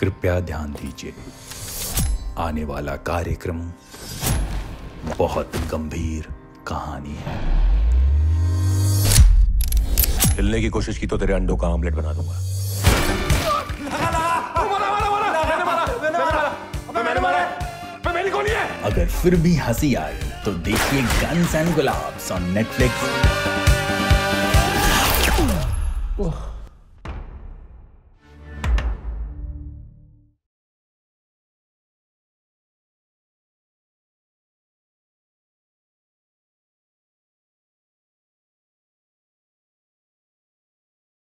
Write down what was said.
कृपया ध्यान दीजिए। आने वाला कार्यक्रम बहुत गंभीर कहानी है। हिलने की कोशिश की तो तेरे अंडों का ऑमलेट बना दूँगा। अगर फिर भी हँसी आई तो देखिए guns and Gulaabs on Netflix